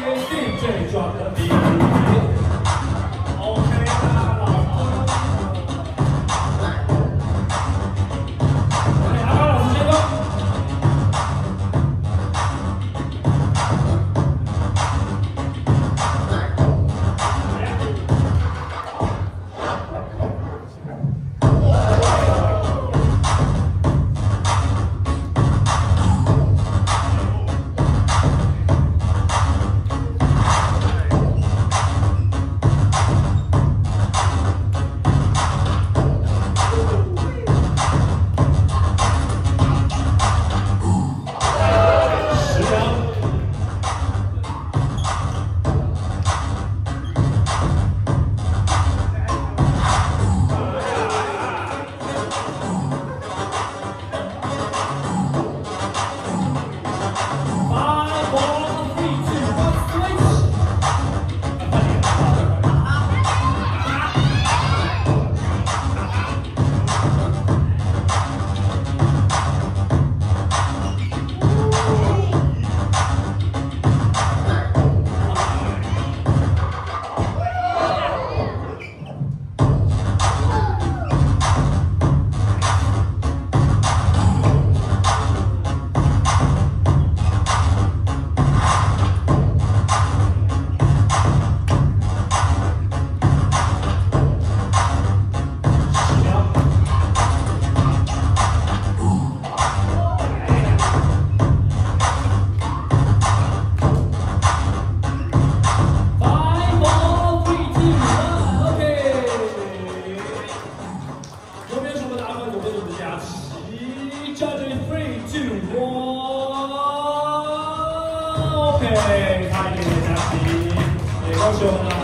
坚定最壮的。民族 each other in three, two, one. Okay, hi, good afternoon.